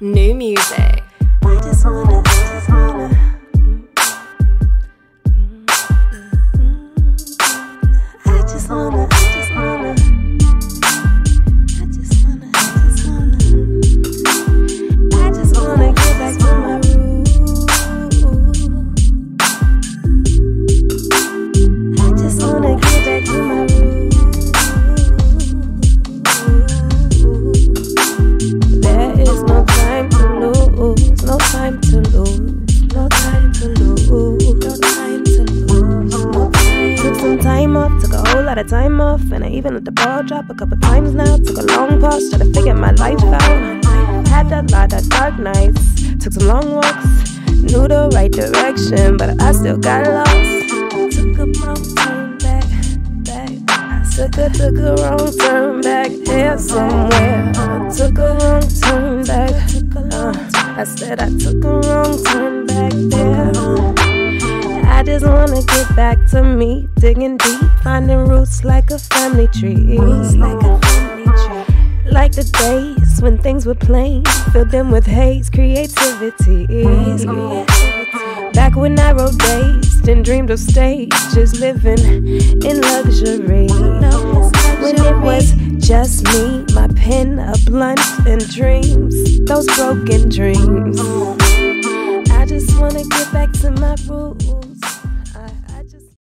New music. I just wanna, I just wanna. Lot of time off, and I even let the ball drop a couple times now. Took a long pause, tried to figure my life out. Had a lot of dark nights, took some long walks, knew the right direction, but I still got lost. Took a wrong turn back, back. I took a, took a wrong turn back here somewhere. I took a wrong turn back. Uh, I said I took a wrong turn back there. I just wanna get back to me, digging deep, finding roots like a family tree. Roots like a family tree. Like the days when things were plain, filled them with haze, creativity. Back when I wrote days and dreamed of stages, living in luxury. When it was just me, my pen, a blunt, and dreams, those broken dreams. Oh, oh, oh. I just wanna get back to my roots.